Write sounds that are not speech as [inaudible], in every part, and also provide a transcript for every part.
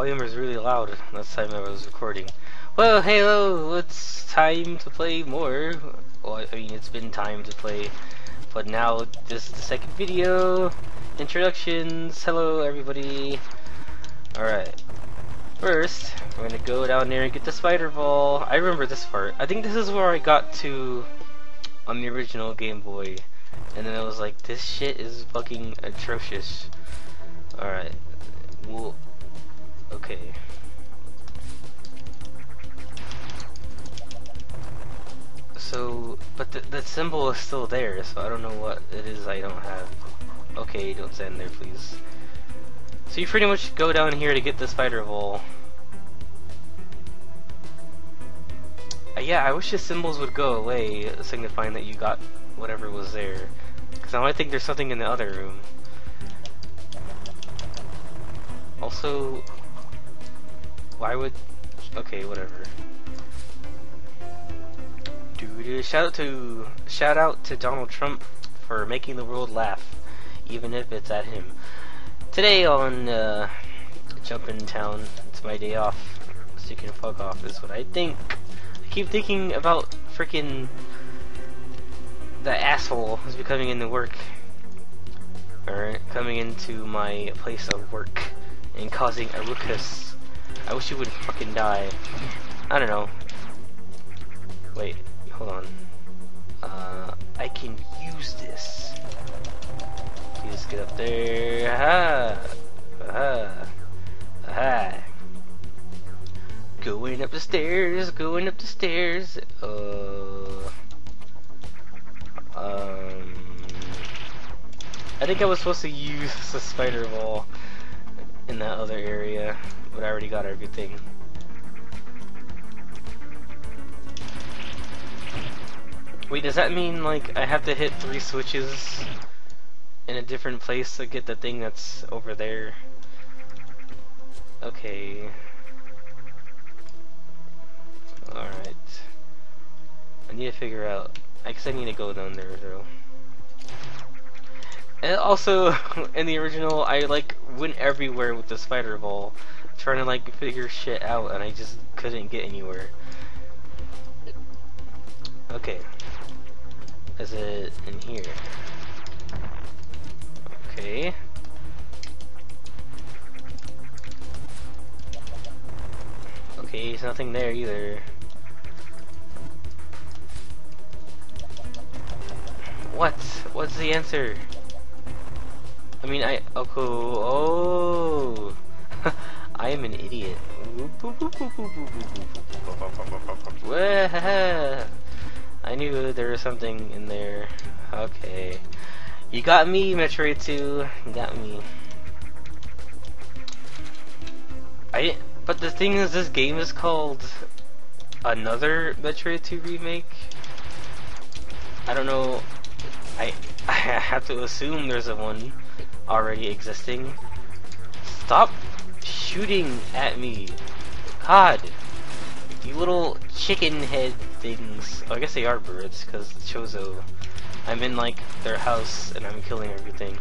volume is really loud. Last time I was recording. Well, hello, it's time to play more. Well, I mean, it's been time to play, but now this is the second video. Introductions. Hello, everybody. Alright. First, we're gonna go down there and get the spider ball. I remember this part. I think this is where I got to on the original Game Boy. And then I was like, this shit is fucking atrocious. Alright. Well, okay. So, but the, the symbol is still there, so I don't know what it is I don't have. Okay, don't stand there, please. So you pretty much go down here to get the spider ball. Uh, yeah, I wish the symbols would go away, signifying that you got whatever was there. Because now I think there's something in the other room. Also, why would... Okay, whatever. Dude, shout out to shout out to Donald Trump for making the world laugh, even if it's at him. Today on uh, Jumpin' Town, it's my day off, so you can fuck off. Is what I think. I keep thinking about freaking the asshole who's becoming into work, or coming into my place of work and causing a ruckus. I wish he would fucking die. I don't know. Wait, hold on. Uh, I can use this. You just get up there. Aha! Aha! Aha! Going up the stairs, going up the stairs. Uh. Um. I think I was supposed to use the spider ball in that other area, but I already got everything. Wait, does that mean, like, I have to hit three switches in a different place to get the thing that's over there? Okay. Alright. I need to figure out... I guess I need to go down there, though. And also, [laughs] in the original, I, like, went everywhere with the spider ball, trying to, like, figure shit out, and I just couldn't get anywhere. Okay. Is it in here? Okay. Okay, there's nothing there either. What? What's the answer? I mean, I... Oh, cool. Oh! I am an idiot. I knew there was something in there. Okay. You got me, Metroid 2. You got me. I but the thing is, this game is called another Metroid 2 remake. I don't know. I [laughs] I have to assume there's a one already existing. Stop shooting at me. God. You little chicken head things. Oh, I guess they are birds, because Chozo. I'm in, like, their house, and I'm killing everything.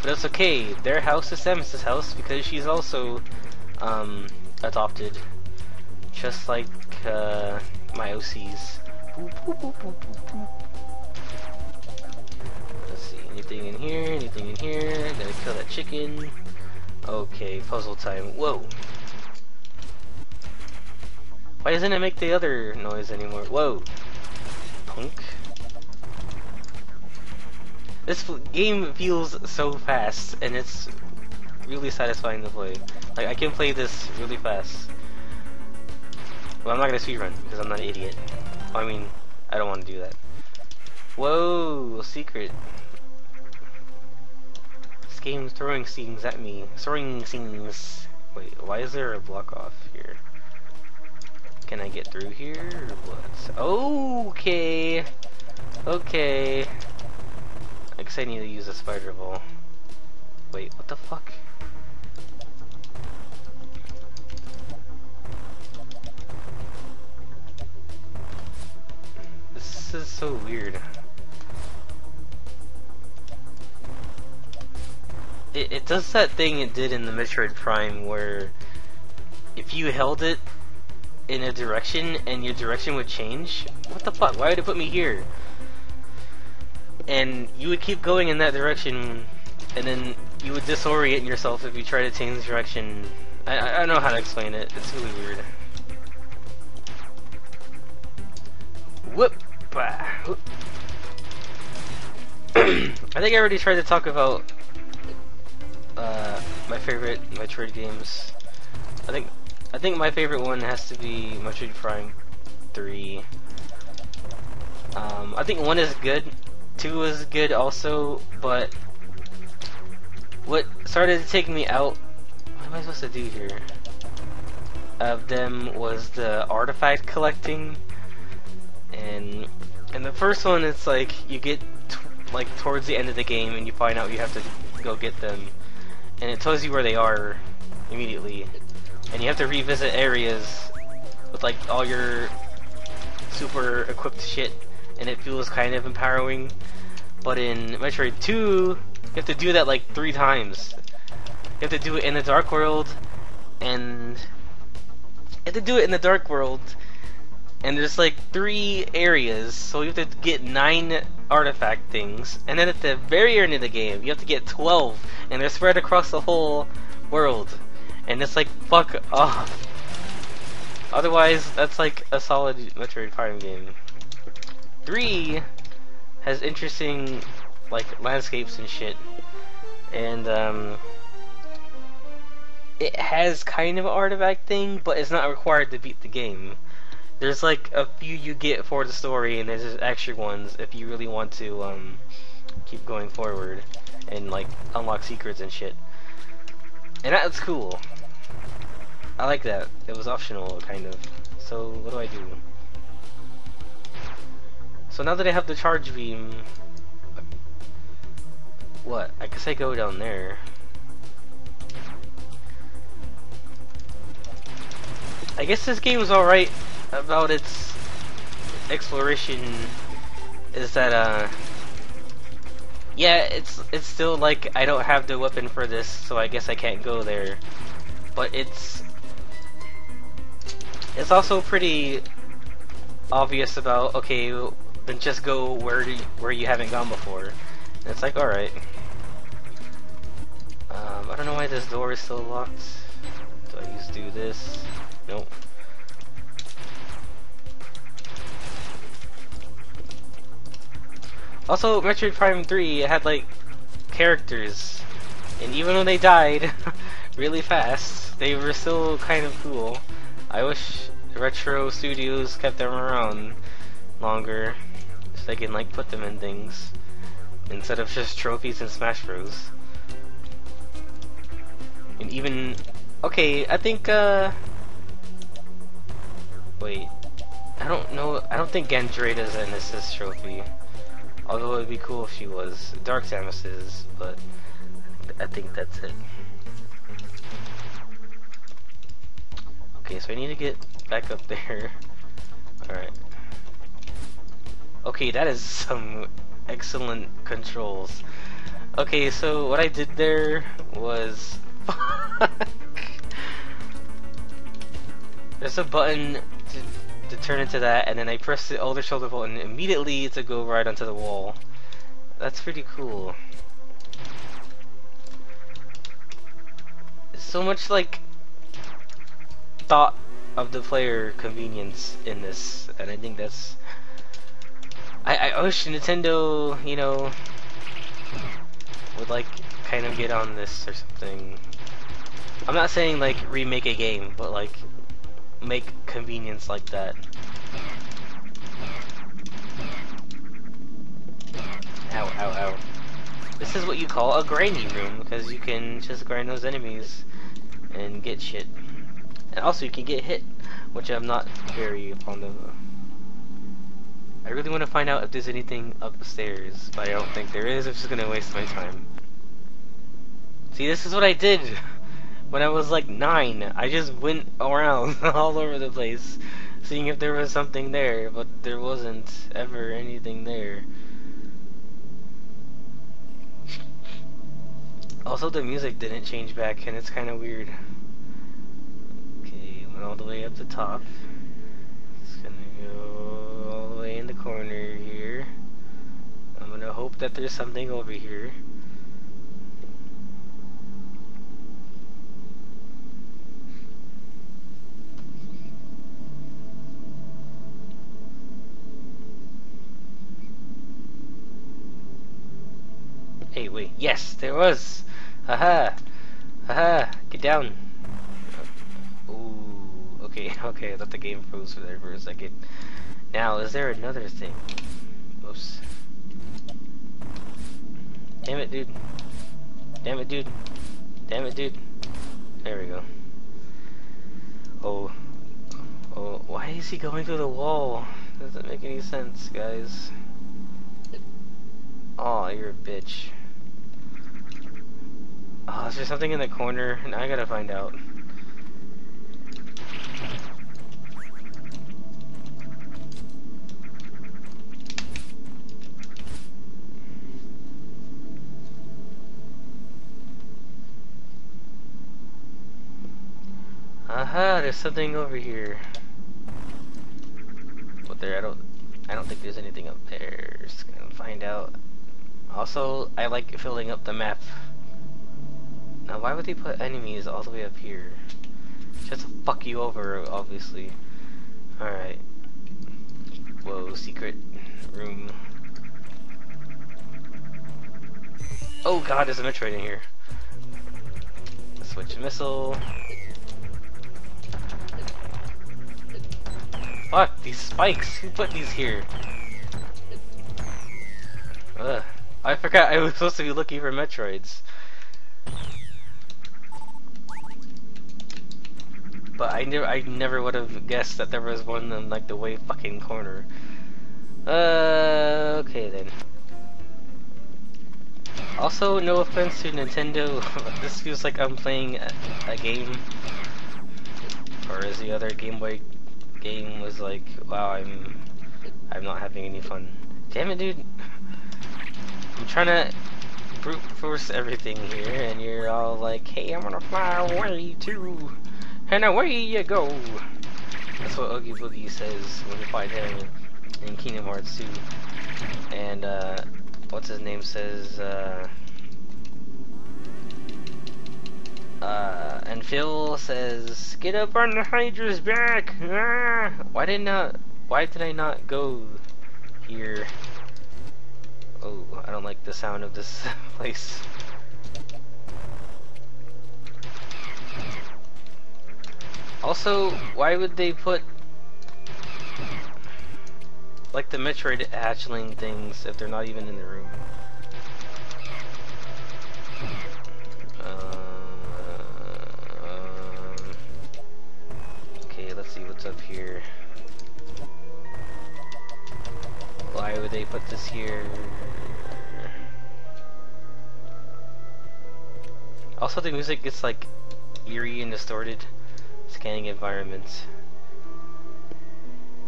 But it's okay. Their house is Samus's house, because she's also, um, adopted. Just like, uh, my OC's. Boop, boop, boop, Let's see. Anything in here? Anything in here? Gotta kill that chicken. Okay, puzzle time. Whoa! Why doesn't it make the other noise anymore? Whoa! Punk. This game feels so fast, and it's really satisfying to play. Like, I can play this really fast. Well, I'm not gonna speedrun, because I'm not an idiot. I mean, I don't want to do that. Whoa! Secret. Game's throwing things at me. Throwing things. Wait, why is there a block off here? Can I get through here what? Okay. Okay. I guess I need to use a spider ball. Wait, what the fuck? This is so weird. It, it does that thing it did in the Metroid Prime where if you held it in a direction and your direction would change, what the fuck? Why would it put me here? And you would keep going in that direction, and then you would disorient yourself if you try to change direction. I, I don't know how to explain it. It's really weird. Whoop! Whoop. [clears throat] I think I already tried to talk about uh, my favorite Metroid games. I think I think my favorite one has to be Metroid Prime 3. Um, I think one is good, two is good also, but what started to take me out, what am I supposed to do here? Of them was the artifact collecting, and in the first one it's like you get like towards the end of the game and you find out you have to go get them, and it tells you where they are immediately, and you have to revisit areas with like all your super equipped shit, and it feels kind of empowering. But in Metroid 2, you have to do that like three times. You have to do it in the Dark World, and you have to do it in the Dark World, and there's like three areas, so you have to get nine artifact things, and then at the very end of the game, you have to get 12, and they're spread across the whole world. And it's like, fuck off. Otherwise, that's like a solid Metroid Prime game. 3 has interesting, like, landscapes and shit. And, um, it has kind of artifact thing, but it's not required to beat the game. There's like a few you get for the story, and there's extra ones if you really want to um, keep going forward and like unlock secrets and shit. And that's cool. I like that. It was optional, kind of. So what do I do? So now that I have the charge beam, what? I guess I go down there. I guess this game is alright about its exploration is that uh yeah it's it's still like I don't have the weapon for this so I guess I can't go there. But it's it's also pretty obvious about okay then just go where you, where you haven't gone before. And it's like alright. Um, I don't know why this door is still locked. Do I just do this? Nope Also, Metroid Prime 3 had like characters, and even when they died [laughs] really fast, they were still kind of cool. I wish Retro Studios kept them around longer, so they can like put them in things instead of just trophies in Smash Bros. And even okay, I think uh wait, I don't know. I don't think Gandrayda's an assist trophy. Although it'd be cool if she was. Dark Samus is, but I think that's it. Okay, so I need to get back up there. [laughs] Alright. Okay, that is [laughs] some excellent controls. Okay, so what I did there was... [laughs] There's a button to to turn into that, and then I press the older shoulder button immediately to go right onto the wall. That's pretty cool. So much like thought of the player convenience in this, and I think that's. I, I wish Nintendo, you know, would like kind of get on this or something. I'm not saying like remake a game, but like make convenience like that. Ow, ow, ow. This is what you call a grinding room, because you can just grind those enemies and get shit. And also you can get hit, which I'm not very fond of. I really want to find out if there's anything upstairs, but I don't think there is. I'm just gonna waste my time. See, this is what I did [laughs] when I was like nine. I just went around [laughs] all over the place, seeing if there was something there, but there wasn't ever anything there. Also, the music didn't change back, and it's kind of weird. Okay. went all the way up the top. It's gonna go all the way in the corner here. I'm gonna hope that there's something over here. Wait. Yes, there was! Haha! Haha! Get down! Uh, ooh, okay, [laughs] okay, I thought the game froze for there for a second. Now, is there another thing? Oops. Damn it, dude. Damn it, dude. Damn it, dude. There we go. Oh. Oh, why is he going through the wall? Doesn't make any sense, guys. Oh, you're a bitch. Oh, is there something in the corner? Now I gotta find out. Aha, there's something over here. What there? I don't. I don't think there's anything up there. Just gonna find out. Also, I like filling up the map. Now, why would they put enemies all the way up here? Just to fuck you over, obviously. Alright. Whoa, secret room. Oh god, there's a Metroid in here. Switch missile. Fuck, these spikes! Who put these here? Ugh. I forgot I was supposed to be looking for Metroids. But I never, I never would have guessed that there was one in like the way fucking corner. Uh, okay then. Also, no offense to Nintendo, [laughs] this feels like I'm playing a, a game. Whereas the other Game Boy game was like, wow, I'm, I'm not having any fun. Damn it, dude. I'm trying to brute force everything here, and you're all like, hey, I'm gonna fly away too. And away you go. That's what Oogie Boogie says when you fight him in Kingdom Hearts 2. And, uh, what's his name says, uh, uh, and Phil says, "Get up on the Hydra's back!" Ah! Why did not? Why did I not go here? Oh, I don't like the sound of this [laughs] place. Also, why would they put like the Metroid hatchling things if they're not even in the room? Uh, okay, let's see what's up here. Why would they put this here? Also, the music gets like eerie and distorted. Scanning environments.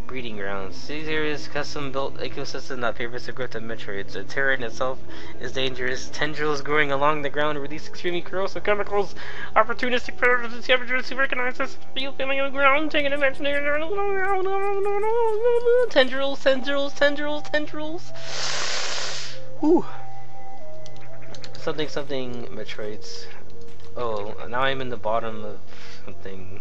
Breeding grounds. These areas custom-built ecosystem that favors the growth of Metroids. The terrain itself is dangerous. Tendrils growing along the ground release extremely corrosive chemicals. Opportunistic predators and scavengers who recognize this you feeling on the ground, taking imaginary tendrils, tendrils, tendrils, tendrils. Whew. Something, something, Metroids. Oh, now I'm in the bottom of something.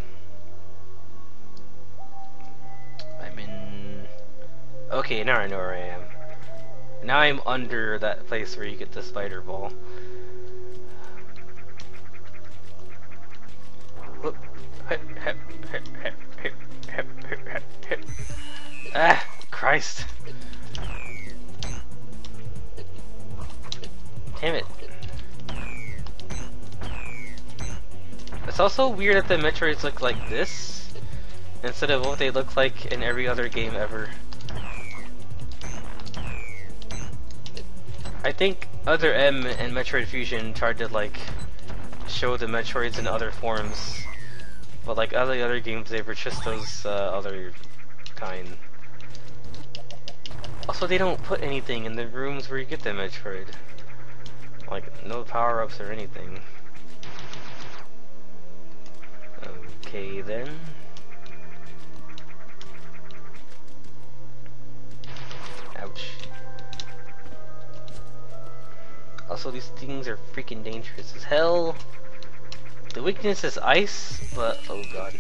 I'm in... Okay, now I know where I am. Now I'm under that place where you get the spider ball. Ah, Christ. Also weird that the Metroids look like this, instead of what they look like in every other game ever. I think Other M and Metroid Fusion tried to like show the Metroids in other forms, but like other other games they were just those uh, other kind. Also, they don't put anything in the rooms where you get the Metroid. Like, no power-ups or anything. Okay then. Ouch. Also these things are freaking dangerous as hell. The weakness is ice, but oh god.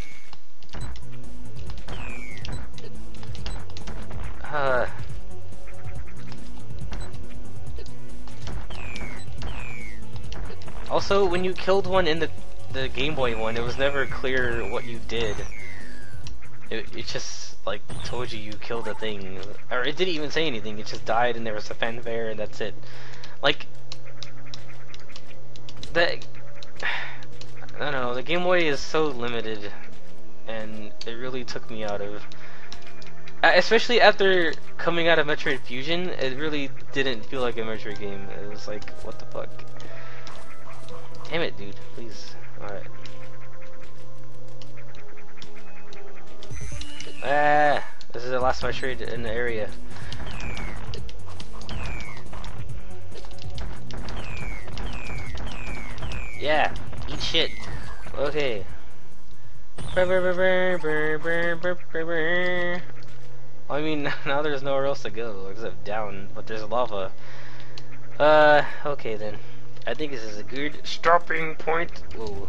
Uh, also, when you killed one in the the Game Boy one, it was never clear what you did. It, it just like told you you killed a thing, or it didn't even say anything. It just died, and there was a fanfare, and that's it. Like that. [sighs] I don't know. The Game Boy is so limited, and it really took me out of especially after coming out of Metroid Fusion, it really didn't feel like a Metroid game. It was like, what the fuck? Damn it, dude. Please. Alright. Ah! This is the last Metroid in the area. Yeah! Eat shit! Okay. I mean, [laughs] now there's nowhere else to go except down, but there's lava. Uh, okay then. I think this is a good stopping point. Whoa.